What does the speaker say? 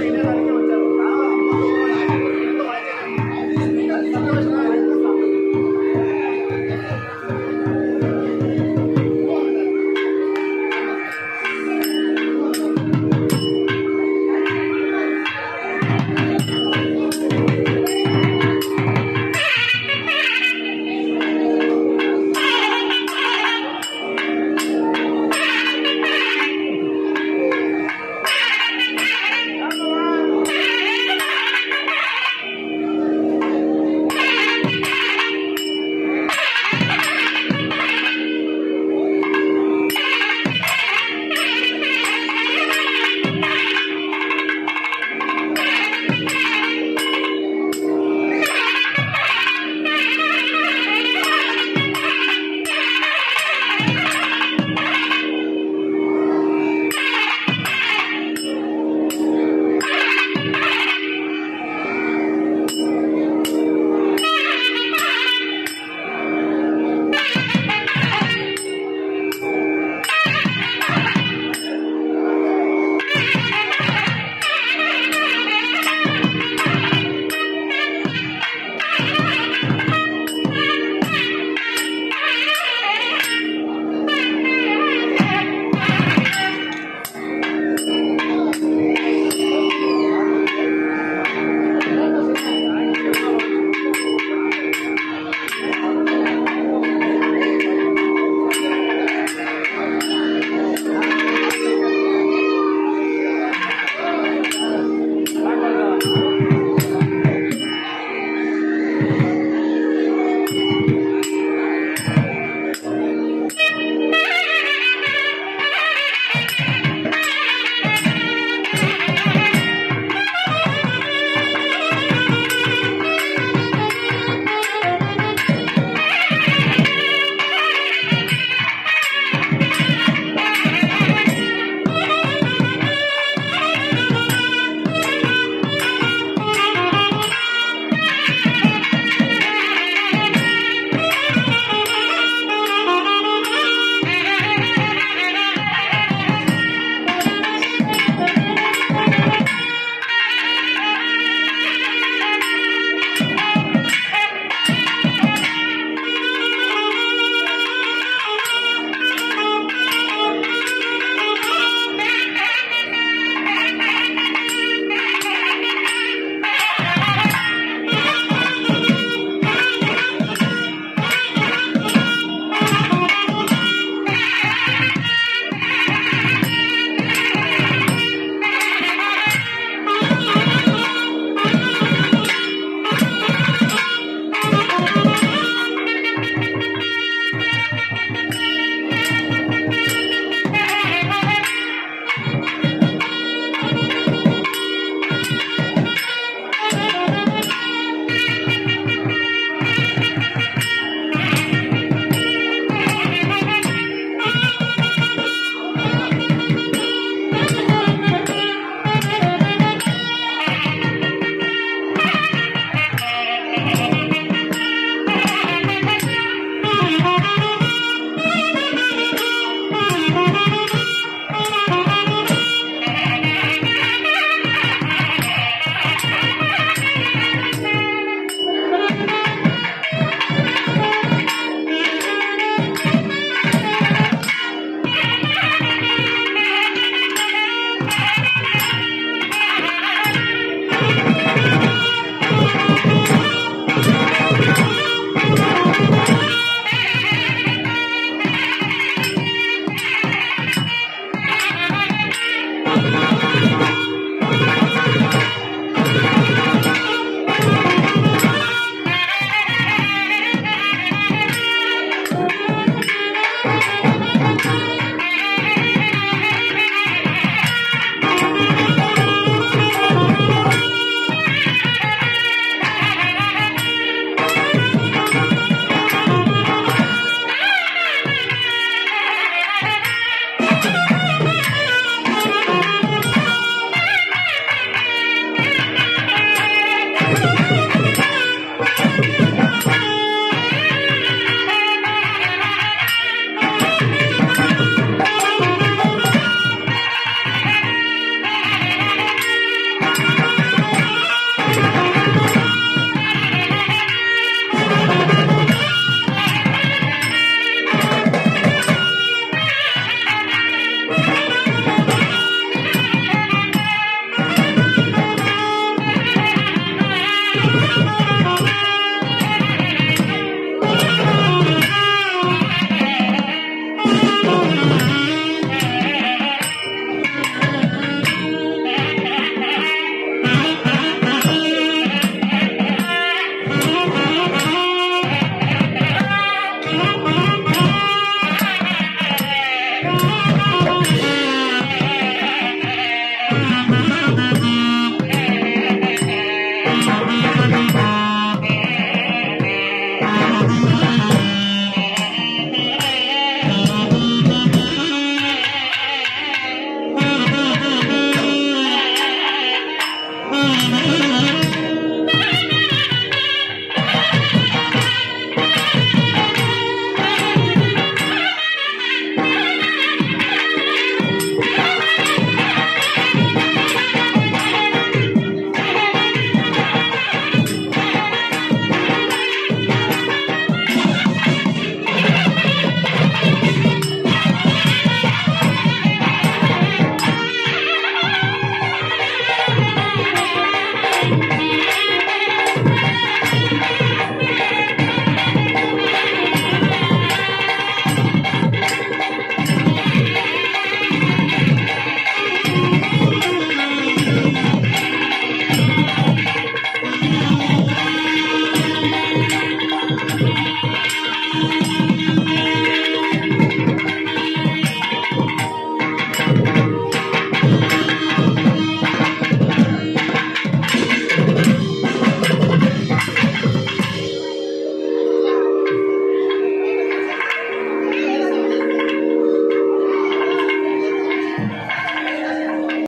みんな大丈夫です？